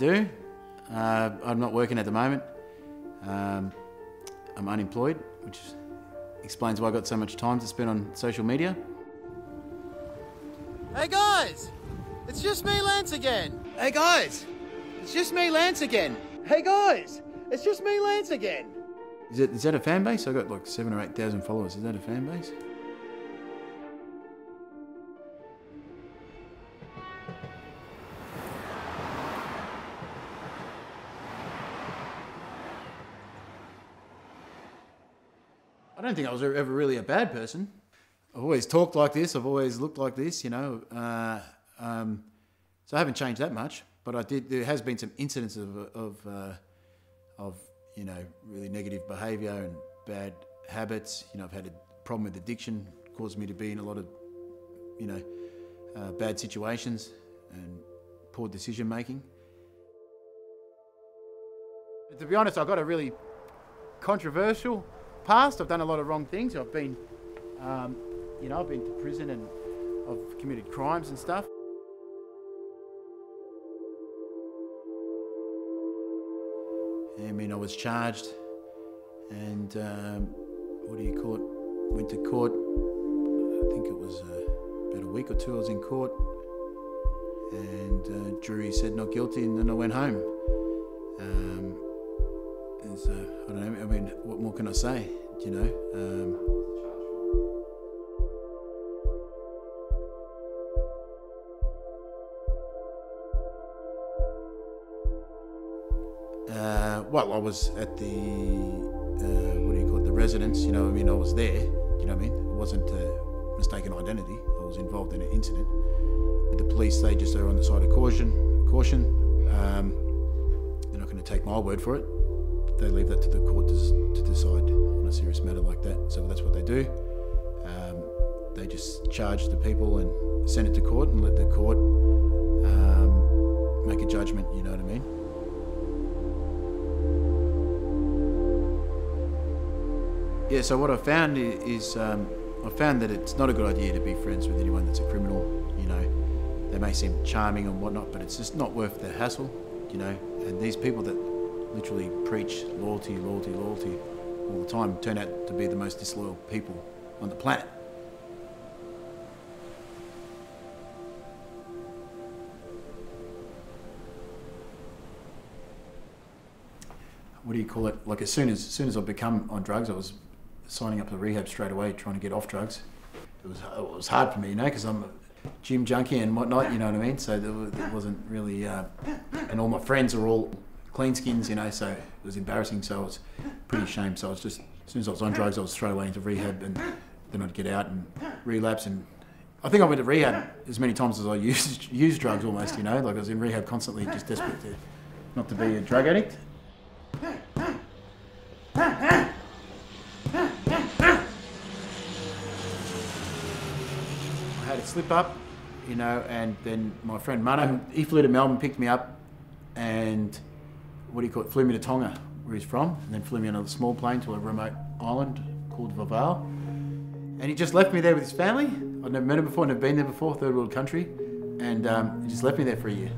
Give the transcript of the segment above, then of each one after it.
What do I do? Uh, I'm not working at the moment. Um, I'm unemployed, which explains why I got so much time to spend on social media. Hey guys! It's just me, Lance again! Hey guys! It's just me, Lance again! Hey guys! It's just me, Lance again! Is, it, is that a fan base? I got like seven or eight thousand followers. Is that a fan base? Don't think I was ever really a bad person. I've always talked like this. I've always looked like this, you know. Uh, um, so I haven't changed that much. But I did. There has been some incidents of of, uh, of you know really negative behaviour and bad habits. You know, I've had a problem with addiction, caused me to be in a lot of you know uh, bad situations and poor decision making. To be honest, I've got a really controversial past. I've done a lot of wrong things. I've been, um, you know, I've been to prison and I've committed crimes and stuff. I mean, I was charged and, um, what do you call it? Went to court. I think it was uh, about a week or two I was in court. And uh, jury said not guilty, and then I went home. Um, and so, I don't know, I mean, what more can I say? Do you know? Um, Uh, well, I was at the uh, what do you call it? The residence. You know, I mean, I was there. You know I mean? It wasn't a mistaken identity. I was involved in an incident. But the police, they just are on the side of caution. Caution. Um, they're not going to take my word for it. They leave that to the court to, to decide on a serious matter like that. So that's what they do. Um, they just charge the people and send it to court and let the court um, make a judgment. You know what I mean? Yeah, so what I found is um, I found that it's not a good idea to be friends with anyone that's a criminal. You know, they may seem charming and whatnot, but it's just not worth the hassle. You know, and these people that literally preach loyalty, loyalty, loyalty all the time turn out to be the most disloyal people on the planet. What do you call it? Like as soon as, as soon as I become on drugs, I was signing up to rehab straight away, trying to get off drugs. It was it was hard for me, you know, because I'm a gym junkie and whatnot. You know what I mean? So there, there wasn't really, uh, and all my friends are all clean skins, you know. So it was embarrassing. So I was pretty ashamed. So I was just as soon as I was on drugs, I was straight away into rehab, and then I'd get out and relapse. And I think I went to rehab as many times as I used used drugs, almost. You know, like I was in rehab constantly, just desperate to not to be a drug addict. I had a slip up, you know, and then my friend Mano, he flew to Melbourne, picked me up, and what do you call it, flew me to Tonga, where he's from, and then flew me on a small plane to a remote island called Vavale. And he just left me there with his family. I'd never met him before, never been there before, third world country, and um, he just left me there for a year.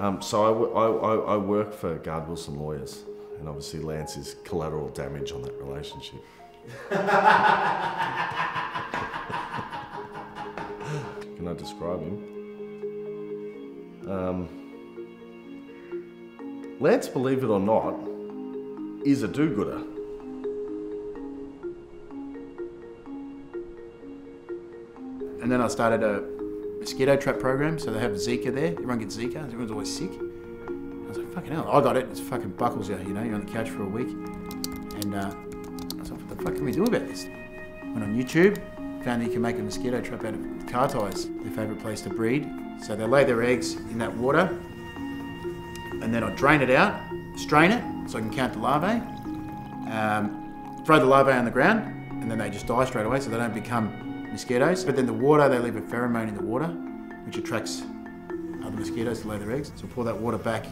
Um, so I work for Guard Wilson Lawyers, and obviously Lance is collateral damage on that relationship. Describe him? Um, Lance, believe it or not, is a do-gooder. And then I started a mosquito trap program, so they have Zika there. Everyone gets Zika, everyone's always sick. I was like, fucking hell, I got it. It's fucking buckles you, you know, you're on the couch for a week. And uh, I was like, what the fuck can we do about this? Went on YouTube, you can make a mosquito trap out of car tyres, their favourite place to breed. So they lay their eggs in that water, and then I drain it out, strain it, so I can count the larvae, um, throw the larvae on the ground, and then they just die straight away, so they don't become mosquitoes. But then the water, they leave a pheromone in the water, which attracts other mosquitoes to lay their eggs. So I pour that water back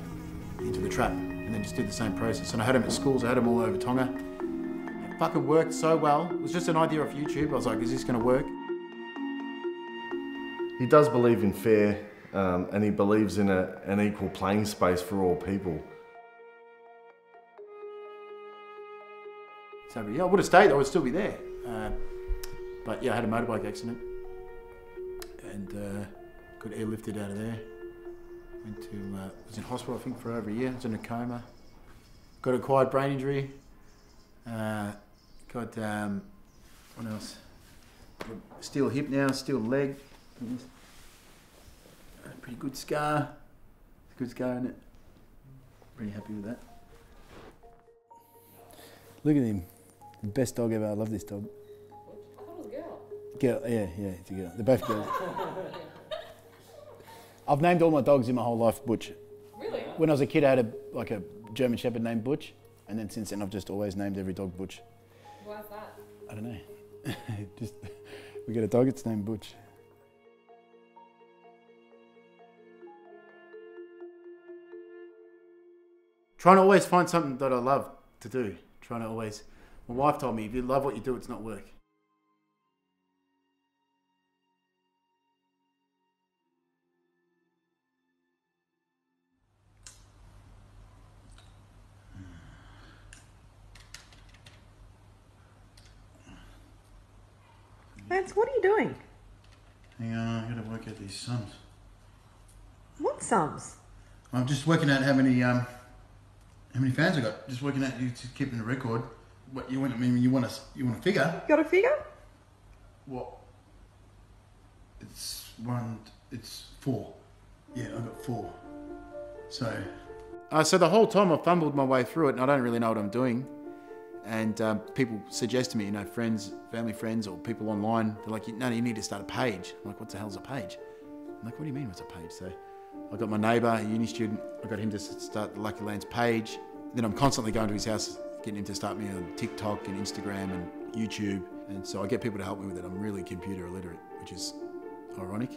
into the trap, and then just do the same process. And I had them at schools, I had them all over Tonga. Fucking worked so well. It was just an idea off YouTube. I was like, is this going to work? He does believe in fair um, and he believes in a, an equal playing space for all people. So yeah, I would have stayed. I would still be there. Uh, but yeah, I had a motorbike accident and uh, got airlifted out of there. Went to uh, was in hospital I think for over a year. I was in a coma. Got a acquired brain injury. Uh, got um, what else? Steel hip now, steel leg. Pretty good scar. Good scar, isn't it? Pretty happy with that. Look at him. Best dog ever. I love this dog. I thought it was a girl. Girl, yeah, yeah, it's a girl. They're both girls. I've named all my dogs in my whole life Butch. Really? When I was a kid, I had a like a German Shepherd named Butch, and then since then I've just always named every dog Butch. Why's that? I don't know. just we got a dog. It's named Butch. Trying to always find something that I love to do. Trying to always. My wife told me, if you love what you do, it's not work. Lance, what are you doing? Hang on, I gotta work out these sums. What sums? I'm just working out how many um, how many fans I got. Just working out you just keeping a record. What you want? I mean, you want to you want to figure? Got a figure? What? It's one. It's four. Yeah, I got four. So. Uh, so the whole time I fumbled my way through it, and I don't really know what I'm doing. And um, people suggest to me, you know, friends, family friends, or people online, they're like, "No, you need to start a page." I'm like, "What the hell's a page?" I'm like, "What do you mean, what's a page?" So I got my neighbour, a uni student. I got him to start the Lucky Lance page. Then I'm constantly going to his house, getting him to start me on TikTok and Instagram and YouTube. And so I get people to help me with it. I'm really computer illiterate, which is ironic.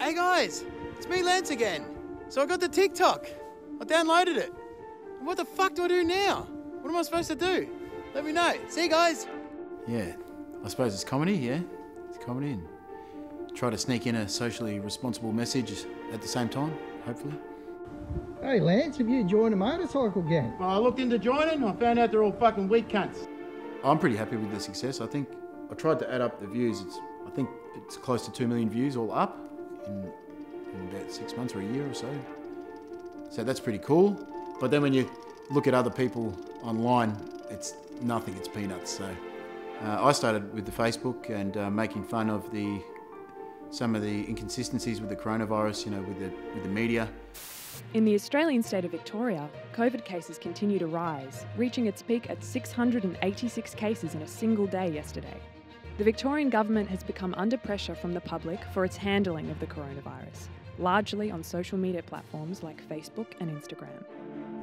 Hey guys, it's me, Lance again. So I got the TikTok. I downloaded it. And what the fuck do I do now? What am I supposed to do? Let me know. See you guys. Yeah, I suppose it's comedy, yeah? It's comedy and try to sneak in a socially responsible message at the same time, hopefully. Hey Lance, have you joined a motorcycle gang? Well, I looked into joining, I found out they're all fucking weak cunts. I'm pretty happy with the success. I think I tried to add up the views. It's I think it's close to two million views all up in, in about six months or a year or so. So that's pretty cool. But then when you look at other people online, it's nothing. It's peanuts. So uh, I started with the Facebook and uh, making fun of the some of the inconsistencies with the coronavirus. You know, with the with the media. In the Australian state of Victoria, COVID cases continue to rise, reaching its peak at 686 cases in a single day yesterday. The Victorian government has become under pressure from the public for its handling of the coronavirus, largely on social media platforms like Facebook and Instagram.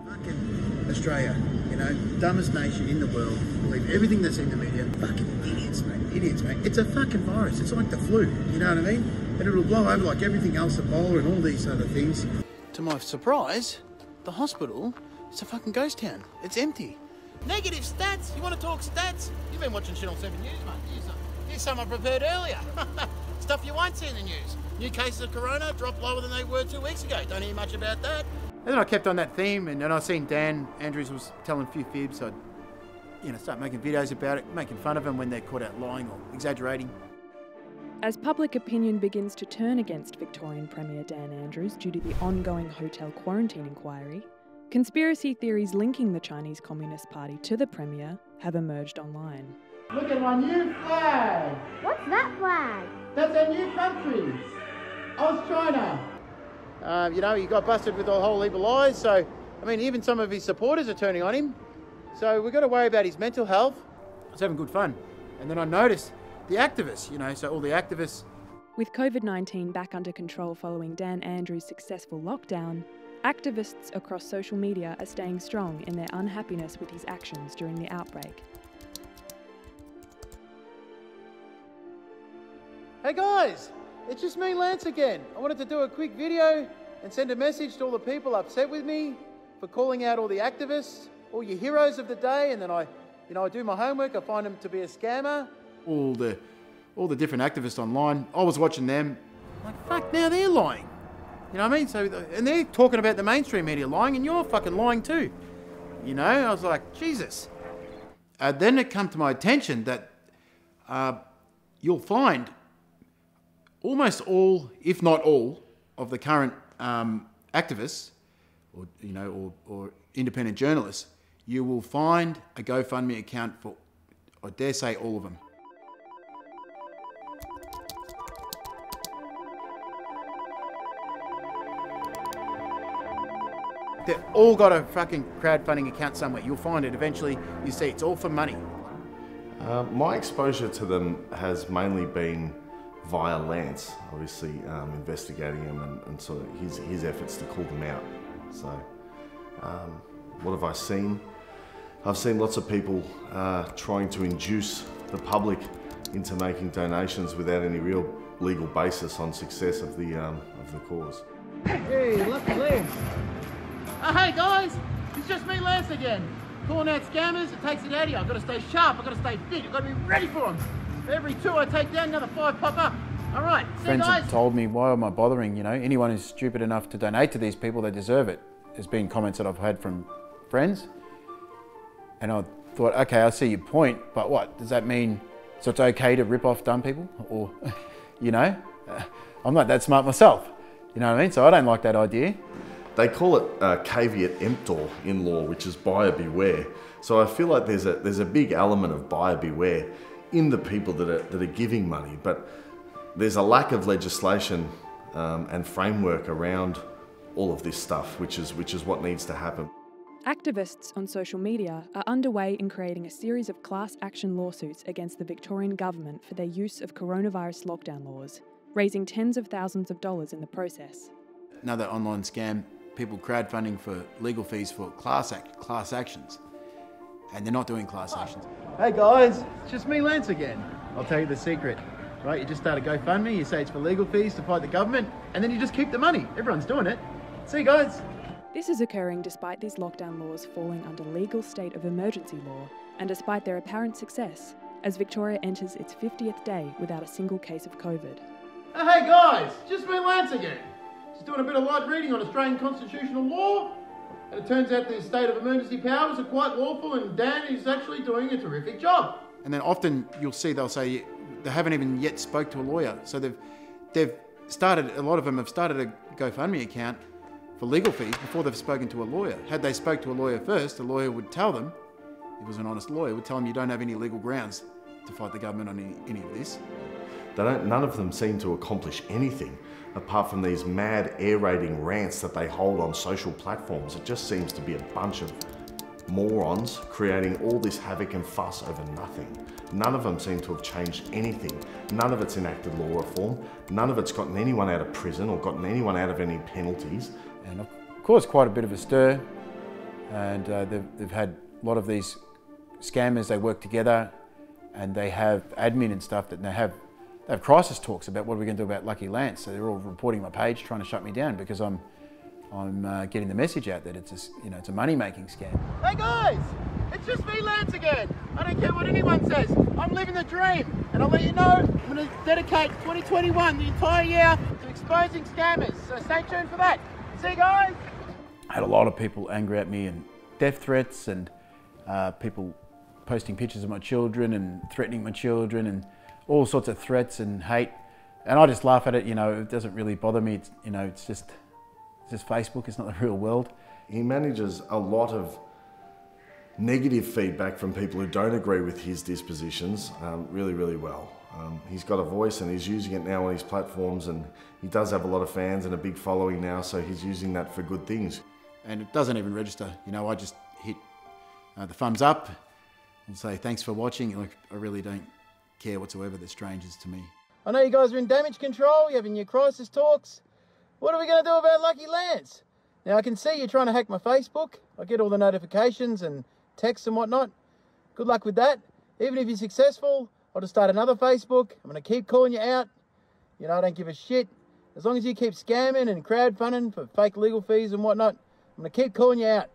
Fucking Australia, you know, dumbest nation in the world. Believe everything that's in the media. Fucking idiots, mate. Idiots, mate. It's a fucking virus. It's like the flu. You know what I mean? And it'll blow over like everything else, Ebola and all these other things. To my surprise, the hospital is a fucking ghost town. It's empty. Negative stats. You want to talk stats? You've been watching Channel 7 News, mate. Here's some, here's some I prepared earlier. Stuff you won't see in the news. New cases of corona dropped lower than they were two weeks ago. Don't hear much about that. And then I kept on that theme, and then I seen Dan Andrews was telling a few fibs. so I'd, you know, start making videos about it, making fun of them when they're caught out lying or exaggerating. As public opinion begins to turn against Victorian Premier Dan Andrews due to the ongoing hotel quarantine inquiry, conspiracy theories linking the Chinese Communist Party to the Premier have emerged online. Look at my new flag. What's that flag? That's a new country. Australia. Um, you know, he got busted with a whole heap of lies. So, I mean, even some of his supporters are turning on him. So we've got to worry about his mental health. I was having good fun. And then I noticed the activists, you know, so all the activists With COVID 19 back under control following Dan Andrews' successful lockdown, activists across social media are staying strong in their unhappiness with his actions during the outbreak. Hey guys, it's just me, Lance again. I wanted to do a quick video and send a message to all the people upset with me for calling out all the activists, all your heroes of the day, and then I You know, I do my homework, I find them to be a scammer. All the, all the different activists online. I was watching them. Like fuck, now they're lying. You know what I mean? So, and they're talking about the mainstream media lying, and you're fucking lying too. You know, I was like, Jesus. Uh, then it come to my attention that uh, you'll find almost all, if not all, of the current um, activists, or you know, or, or independent journalists, you will find a GoFundMe account for, I dare say, all of them. They've all got a fucking crowdfunding account somewhere. You'll find it eventually. You see, it's all for money. Uh, my exposure to them has mainly been via Lance, obviously um, investigating him and, and, sort of his, his efforts to call them out. So, um, what have I seen? I've seen lots of people uh, trying to induce the public into making donations without any real legal basis on success of the um, of the cause. Hey, lucky Lance. Oh, hey guys, it's just me, Lance again. Calling out scammers, it takes it out of you. I've got to stay sharp, I've got to stay fit, I've got to be ready for them. Every two I take down, another five pop up. All right, see Friends you guys. have told me, why am I bothering? You know, anyone who's stupid enough to donate to these people, they deserve it. There's been comments that I've had from friends. And I thought, okay, I see your point, but what? Does that mean so it's okay to rip off dumb people? Or, you know, I'm not that smart myself. You know what I mean? So I don't like that idea. They call it uh, caveat emptor in law, which is buyer beware. So I feel like there's a there's a big element of buyer beware in the people that are that are giving money, but there's a lack of legislation um, and framework around all of this stuff, which is which is what needs to happen. Activists on social media are underway in creating a series of class action lawsuits against the Victorian government for their use of coronavirus lockdown laws, raising tens of thousands of dollars in the process. Another online scam, people crowdfunding for legal fees for class, act, class actions. And they're not doing class actions. Hey guys, it's just me, Lance again. I'll tell you the secret. Right, you just start a GoFundMe, you say it's for legal fees to fight the government, and then you just keep the money. Everyone's doing it. See you guys. This is occurring despite these lockdown laws falling under legal state of emergency law and despite their apparent success, as Victoria enters its 50th day without a single case of COVID. Oh, hey guys, just me, Lance again. Just doing a bit of light reading on Australian constitutional law. And it turns out the state of emergency powers are quite lawful, and Dan is actually doing a terrific job. And then often you'll see they'll say they haven't even yet spoke to a lawyer. So they've they've started a lot of them have started a GoFundMe account for legal fees before they've spoken to a lawyer. Had they spoke to a lawyer first, a lawyer would tell them, if it was an honest lawyer, would tell them you don't have any legal grounds to fight the government on any, any of this. They don't, none of them seem to accomplish anything apart from these mad air raiding rants that they hold on social platforms. It just seems to be a bunch of morons creating all this havoc and fuss over nothing. None of them seem to have changed anything. None of it's enacted law reform. None of it's gotten anyone out of prison or gotten anyone out of any penalties. And of course, quite a bit of a stir. And uh, they've, they've had a lot of these scammers, they work together and they have admin and stuff that they have they have crisis talks about what are we going to do about Lucky Lance. So they're all reporting my page, trying to shut me down because I'm I'm uh, getting the message out that it's a, you know it's a money making scam. Hey guys, it's just me, Lance again. I don't care what anyone says. I'm living the dream, and I'll let you know. I'm going to dedicate 2021, the entire year, to exposing scammers. So stay tuned for that. See you guys. I had a lot of people angry at me and death threats and uh, people posting pictures of my children and threatening my children and all sorts of threats and hate. And I just laugh at it. You know, it doesn't really bother me. It's, you know, it's just it's just Facebook. It's not the real world. He manages a lot of negative feedback from people who don't agree with his dispositions um, really, really well. Um, he's got a voice and he's using it now on his platforms and he does have a lot of fans and a big following now, so he's using that for good things. And it doesn't even register. You know, I just hit uh, the thumbs up and say thanks for watching. Like, I really don't care whatsoever. They're strangers to me. I know you guys are in damage control. You're having your crisis talks. What are we going to do about Lucky Lance? Now, I can see you're trying to hack my Facebook. I get all the notifications and texts and whatnot. Good luck with that. Even if you're successful, I'll just start another Facebook. I'm going to keep calling you out. You know, I don't give a shit. As long as you keep scamming and crowdfunding for fake legal fees and whatnot, I'm going to keep calling you out.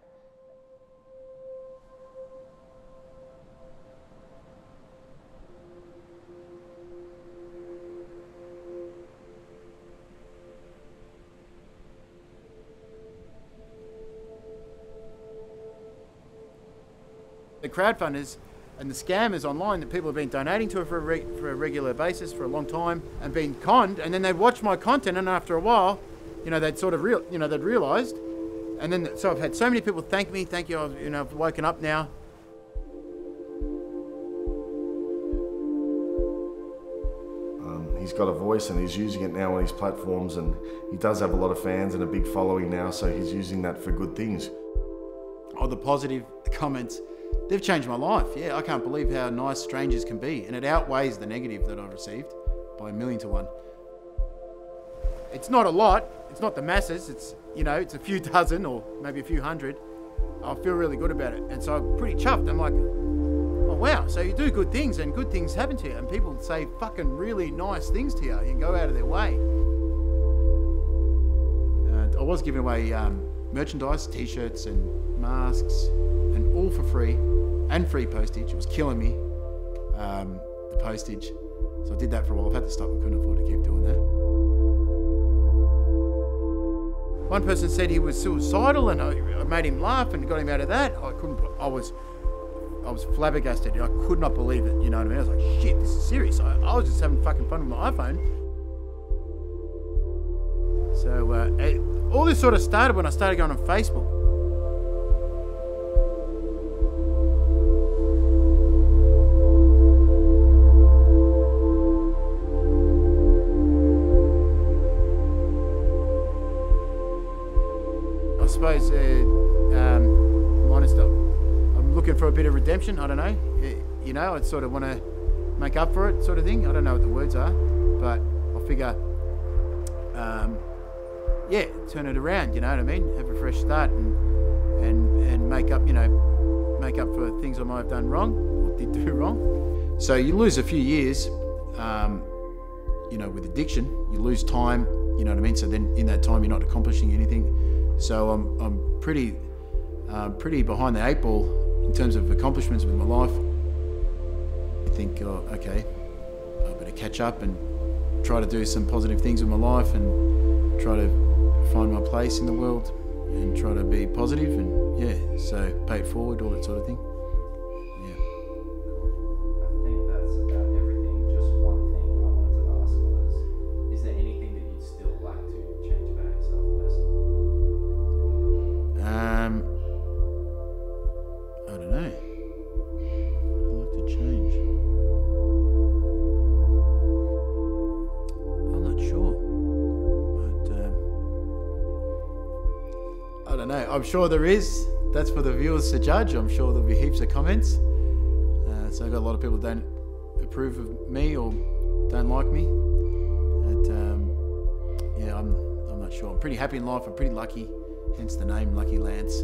Crowdfunders and the scammers online that people have been donating to for a, re- for a regular basis for a long time and been conned, and then they'd watch my content, and after a while, you know, they'd sort of real, you know, they'd realised, and then so I've had so many people thank me, thank you, I've, you know, I've woken up now. Um, he's got a voice and he's using it now on his platforms, and he does have a lot of fans and a big following now, so he's using that for good things. Oh, the positive comments, they've changed my life. Yeah, I can't believe how nice strangers can be, and it outweighs the negative that I've received by a million to one. It's not a lot. It's not the masses. It's you know, it's a few dozen or maybe a few hundred. I feel really good about it, and so I'm pretty chuffed. I'm like, oh wow! So you do good things, and good things happen to you, and people say fucking really nice things to you, and go out of their way. I was giving away um, merchandise, t-shirts, and masks, all for free, and free postage. It was killing me, um, the postage. So I did that for a while. I've had to stop. I couldn't afford to keep doing that. One person said he was suicidal, and I, made him laugh and got him out of that. I couldn't. I was, I was flabbergasted. I could not believe it. You know what I mean? I was like, shit, this is serious. I, I was just having fucking fun with my iPhone. So uh, it, all this sort of started when I started going on Facebook. Suppose uh, um, I'm looking for a bit of redemption. I don't know. Y- You know, I sort of want to make up for it, sort of thing. I don't know what the words are, but I figure, um, yeah, turn it around. You know what I mean? Have a fresh start and and and make up. You know, make up for things I might have done wrong or did do wrong. So you lose a few years. Um, you know, with addiction, you lose time. You know what I mean? So then, in that time, you're not accomplishing anything. So I'm, I'm pretty, uh, pretty behind the eight ball in terms of accomplishments with my life. I think, oh, okay, I better catch up and try to do some positive things with my life and try to find my place in the world and try to be positive and yeah, so pay it forward, all that sort of thing. Don't know. I'd like to change. I'm not sure, but um, I don't know. I'm sure there is. That's for the viewers to judge. I'm sure there'll be heaps of comments. Uh, so I've got a lot of people don't approve of me or don't like me. And um, yeah, I'm I'm not sure. I'm pretty happy in life. I'm pretty lucky, hence the name Lucky Lance.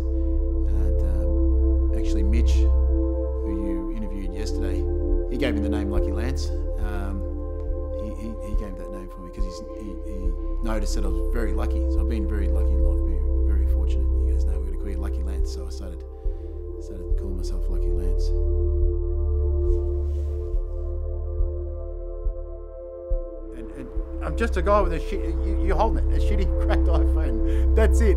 Actually, Mitch, who you interviewed yesterday, he gave me the name Lucky Lance. Um, he, he, he gave that name for me because he, he noticed that I was very lucky. So I've been very lucky in life, very, very fortunate. He goes, no, we're going to call you Lucky Lance. So I started started calling myself Lucky Lance. And, and I'm just a guy with a shit. You, you're holding it, a shitty cracked iPhone. That's it.